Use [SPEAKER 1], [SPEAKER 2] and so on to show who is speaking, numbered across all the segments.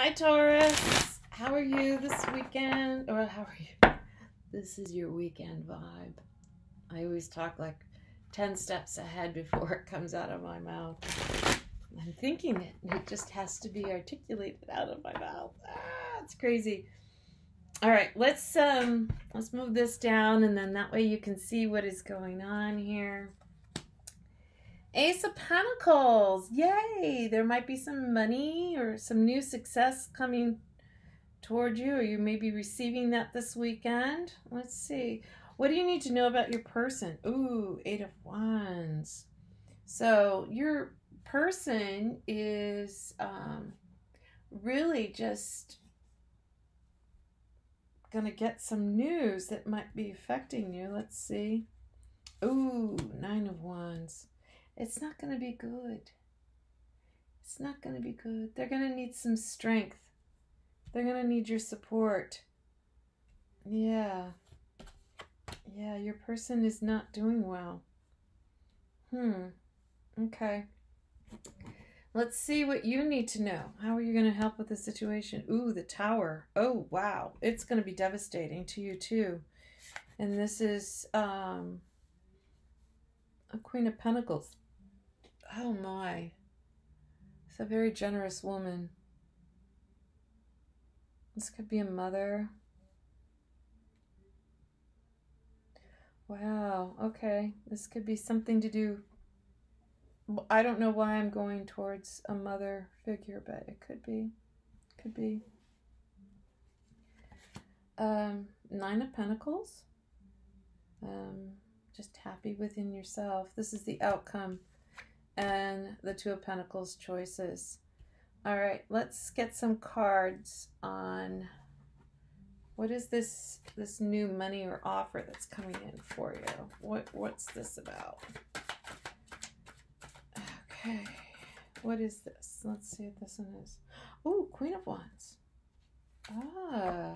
[SPEAKER 1] Hi, Taurus. How are you this weekend? Or how are you? This is your weekend vibe. I always talk like 10 steps ahead before it comes out of my mouth. I'm thinking it, and it just has to be articulated out of my mouth. Ah, it's crazy. All right, let's um let's move this down and then that way you can see what is going on here. Ace of Pentacles. Yay! There might be some money or some new success coming toward you, or you may be receiving that this weekend. Let's see. What do you need to know about your person? Ooh, Eight of Wands. So, your person is um, really just going to get some news that might be affecting you. Let's see. Ooh, Nine of Wands. It's not going to be good. It's not going to be good. They're going to need some strength. They're going to need your support. Yeah. Yeah, your person is not doing well. Hmm. Okay. Let's see what you need to know. How are you going to help with the situation? Ooh, the tower. Oh, wow. It's going to be devastating to you, too. And this is um, a Queen of Pentacles. Oh my. It's a very generous woman. This could be a mother. Wow, okay. This could be something to do. I don't know why I'm going towards a mother figure, but it could be. Could be. Um, Nine of Pentacles. Um, just happy within yourself. This is the outcome and the Two of Pentacles choices. All right, let's get some cards on what is this this new money or offer that's coming in for you. What what's this about? Okay, what is this? Let's see what this one is. Oh, Queen of Wands. Ah,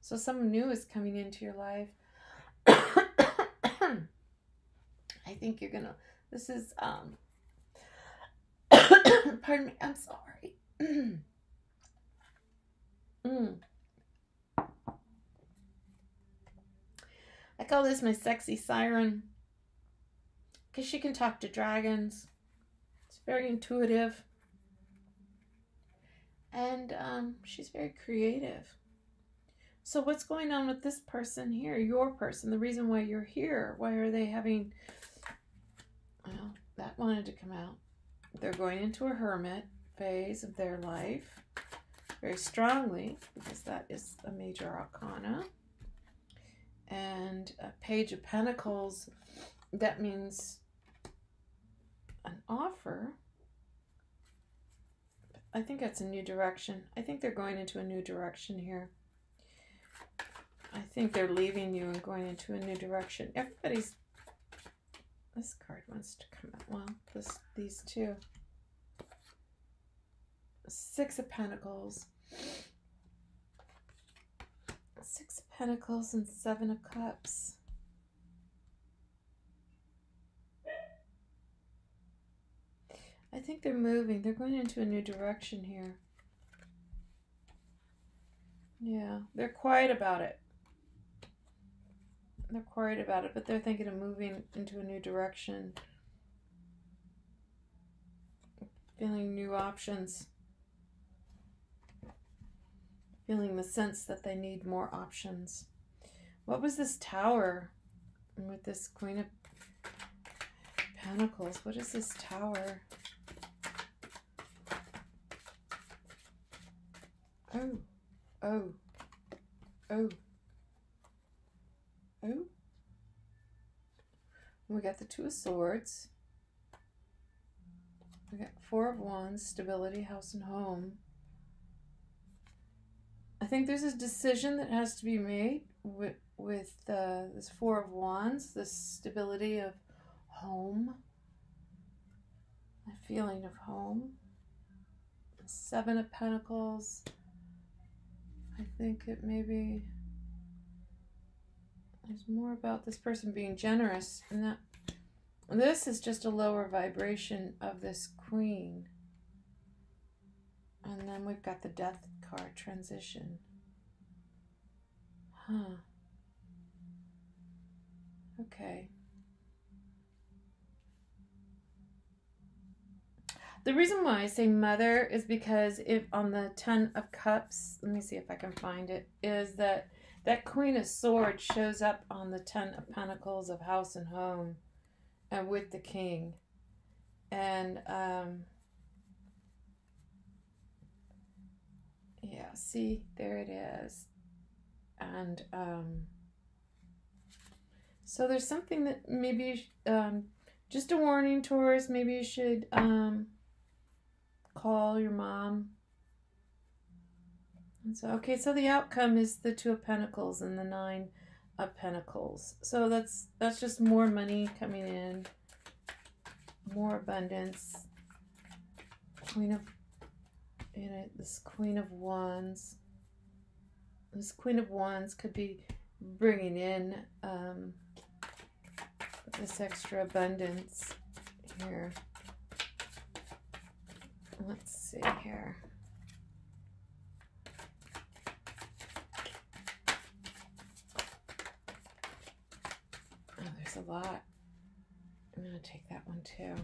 [SPEAKER 1] so some new is coming into your life. I think you're gonna. This is um Pardon me, I'm sorry. mm. I call this my sexy siren because she can talk to dragons. It's very intuitive. And um, she's very creative. So, what's going on with this person here? Your person, the reason why you're here. Why are they having. Well, that wanted to come out they're going into a hermit phase of their life very strongly because that is a major arcana. And a page of pentacles, that means an offer. I think that's a new direction. I think they're going into a new direction here. I think they're leaving you and going into a new direction. Everybody's this card wants to come out. Well, this these two. Six of Pentacles. Six of Pentacles and Seven of Cups. I think they're moving. They're going into a new direction here. Yeah, they're quiet about it. They're quiet about it, but they're thinking of moving into a new direction. Feeling new options. Feeling the sense that they need more options. What was this tower with this Queen of Pentacles? What is this tower? Oh, oh, oh. Oh. We got the Two of Swords. We got Four of Wands, stability, house, and home. I think there's a decision that has to be made with, with uh, this Four of Wands, this stability of home, a feeling of home. Seven of Pentacles. I think it may be there's more about this person being generous, and that this is just a lower vibration of this queen. And then we've got the death card transition. Huh. Okay. The reason why I say mother is because if on the Ten of Cups, let me see if I can find it, is that that Queen of Swords shows up on the Ten of Pentacles of house and home and with the King. And, um, yeah, see, there it is. And, um, so there's something that maybe, um, just a warning, Taurus, maybe you should, um, call your mom. So, okay, so the outcome is the Two of Pentacles and the Nine of Pentacles. So that's that's just more money coming in, more abundance. Queen of, you know, this Queen of Wands. This Queen of Wands could be bringing in um, this extra abundance here. Let's see here. Oh, a lot. I'm going to take that one too.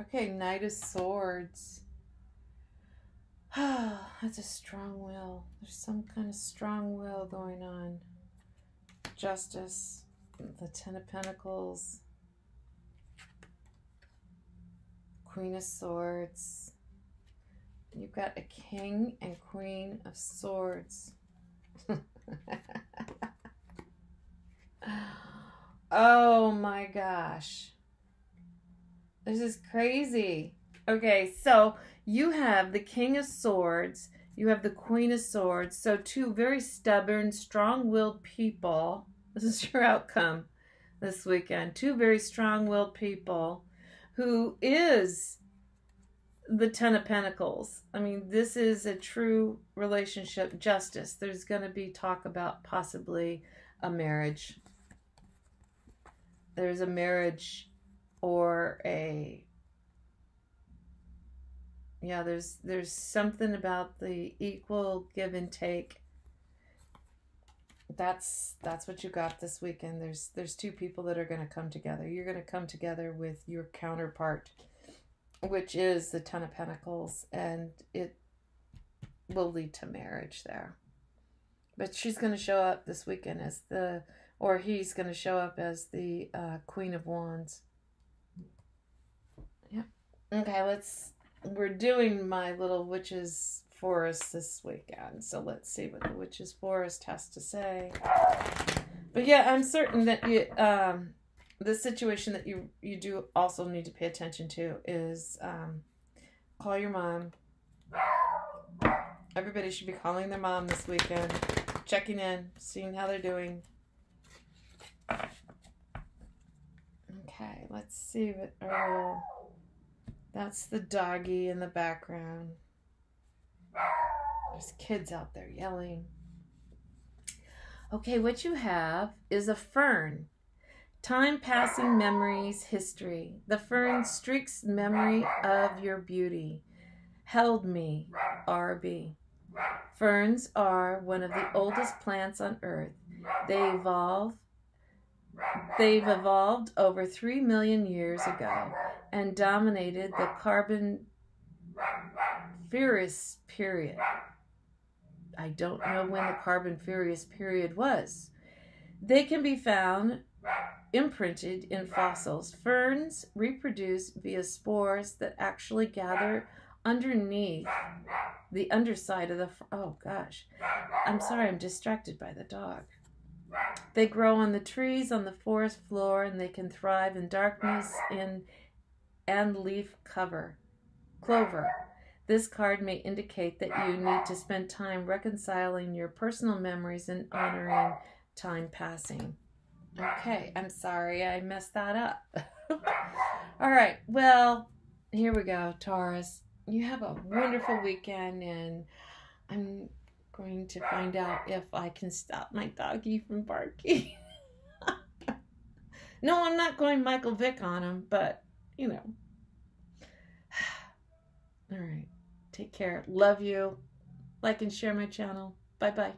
[SPEAKER 1] Okay, Knight of Swords. Ah, that's a strong will. There's some kind of strong will going on. Justice, the Ten of Pentacles. Queen of Swords. You've got a King and Queen of Swords. oh my gosh. This is crazy. Okay, so you have the King of Swords, you have the Queen of Swords. So, two very stubborn, strong willed people. This is your outcome this weekend. Two very strong willed people who is the Ten of Pentacles. I mean, this is a true relationship justice. There's going to be talk about possibly a marriage. There's a marriage or a yeah, there's there's something about the equal give and take. That's that's what you got this weekend. There's there's two people that are going to come together. You're going to come together with your counterpart which is the Ten of Pentacles, and it will lead to marriage there. But she's going to show up this weekend as the, or he's going to show up as the uh, Queen of Wands. Yep. Okay, let's, we're doing my little witch's forest this weekend. So let's see what the witch's forest has to say. But yeah, I'm certain that you, um, the situation that you you do also need to pay attention to is um, call your mom. Everybody should be calling their mom this weekend, checking in, seeing how they're doing. Okay, let's see what. Oh, that's the doggy in the background. There's kids out there yelling. Okay, what you have is a fern. Time passing memories, history. The fern streaks memory of your beauty. Held me, RB. Ferns are one of the oldest plants on earth. They evolve They've evolved over 3 million years ago and dominated the Carboniferous period. I don't know when the Carboniferous period was. They can be found imprinted in fossils. Ferns reproduce via spores that actually gather underneath the underside of the. Oh gosh. I'm sorry, I'm distracted by the dog. They grow on the trees on the forest floor and they can thrive in darkness in and leaf cover. Clover. This card may indicate that you need to spend time reconciling your personal memories and honoring time passing. Okay, I'm sorry I messed that up. All right, well, here we go, Taurus. You have a wonderful weekend, and I'm going to find out if I can stop my doggy from barking. no, I'm not going Michael Vick on him, but you know. All right, take care. Love you. Like and share my channel. Bye bye.